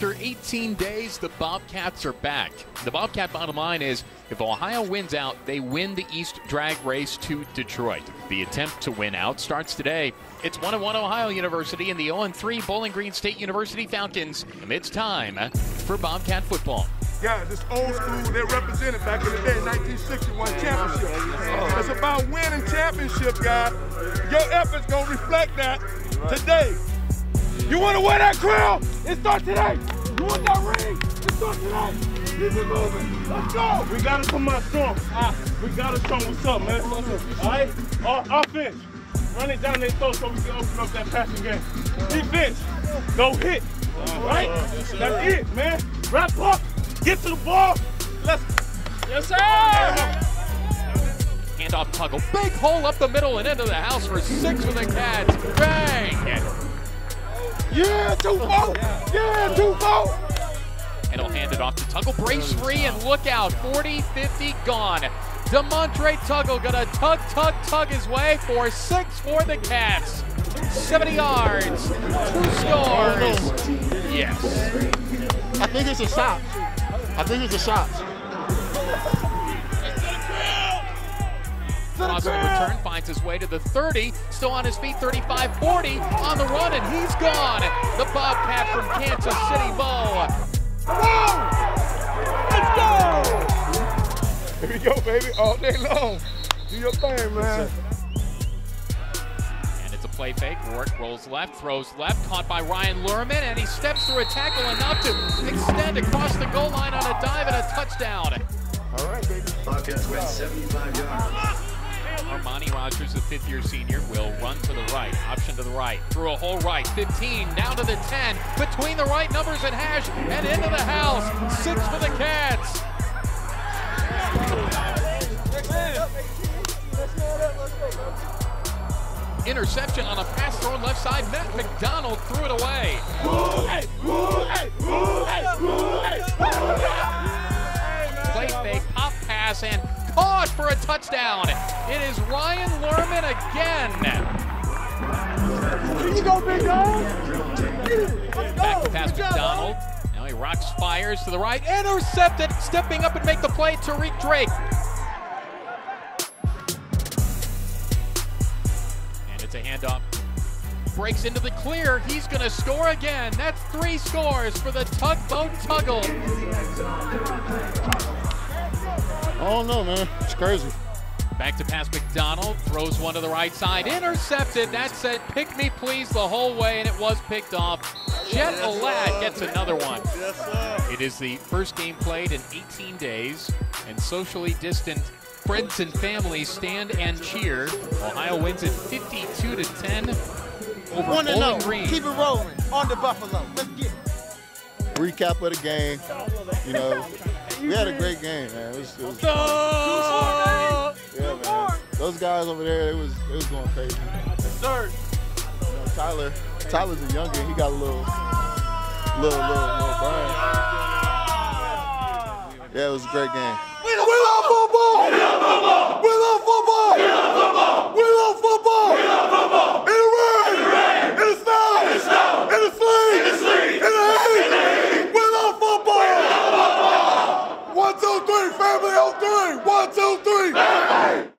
After 18 days, the Bobcats are back. The Bobcat bottom line is if Ohio wins out, they win the East drag race to Detroit. The attempt to win out starts today. It's 1 1 Ohio University and the 0 3 Bowling Green State University Falcons. And it's time for Bobcat football. Yeah, this old school they represented back in the day, 1961 championship. It's about winning championship, guys. Your efforts gonna reflect that today. You wanna wear that crown? It starts today. You want that ring? It starts today. Keep it moving. Let's go. We gotta come out strong. Ah, we gotta show what's up, man. All right? Uh, offense. Run it down their throat so we can open up that passing game. Defense. Go hit. All right? That's it, man. Wrap up. Get to the ball. Let's. Yes, sir. Handoff Tuggle. Big hole up the middle and into the house for six for the Cats. Bang! Yeah, two four. Yeah, two four. And he'll hand it off to Tuggle. Brace free and look out. 40 50 gone. De'Montre Tuggle gonna tug, tug, tug his way for six for the Cats. 70 yards, two scores. Yes. I think it's a shot. I think it's a shot. Possible return finds his way to the 30, still on his feet, 35 40 on the run, and he's gone. The Bobcat from Kansas City Mo. Let's go. Here we go, baby, all day long. Do your thing, man. And it's a play fake. Rourke rolls left, throws left, caught by Ryan Luehrman, and he steps through a tackle enough to extend across the goal line on a dive and a touchdown. All right, baby. Bobcats went 75 yards. Armani Rogers, the fifth year senior, will run to the right. Option to the right. Through a hole right. 15, down to the 10. Between the right numbers and hash and into the house. Six for the Cats. Interception on a pass thrown left side. Matt McDonald threw it away. Play fake, pop pass, and caught for a touchdown. It is Ryan Luehrman again. Here you go, big dog. Back to pass McDonald. Now he rocks, fires to the right, intercepted, stepping up and make the play, Tariq Drake. And it's a handoff. Breaks into the clear. He's going to score again. That's three scores for the Tugboat Tuggle. I don't know, man. It's crazy. Back to pass McDonald, throws one to the right side, intercepted. That said, pick me please the whole way, and it was picked off. Jett Elad gets another one. It is the first game played in 18 days, and socially distant friends and family stand and cheer. Ohio wins it 52 to 10 over One Bowling know. Green. Keep it rolling on the Buffalo. Let's get it. Recap of the game. You know, we had a great game, man. It was, it was, yeah, man. Those guys over there, it was it was going crazy. Sir. You know, Tyler, Tyler's a youngin. He got a little, little, little, little burn. Yeah, it was a great game. We love football. We love football. We love football. We love football. We love two, three, family on three. One, two, three.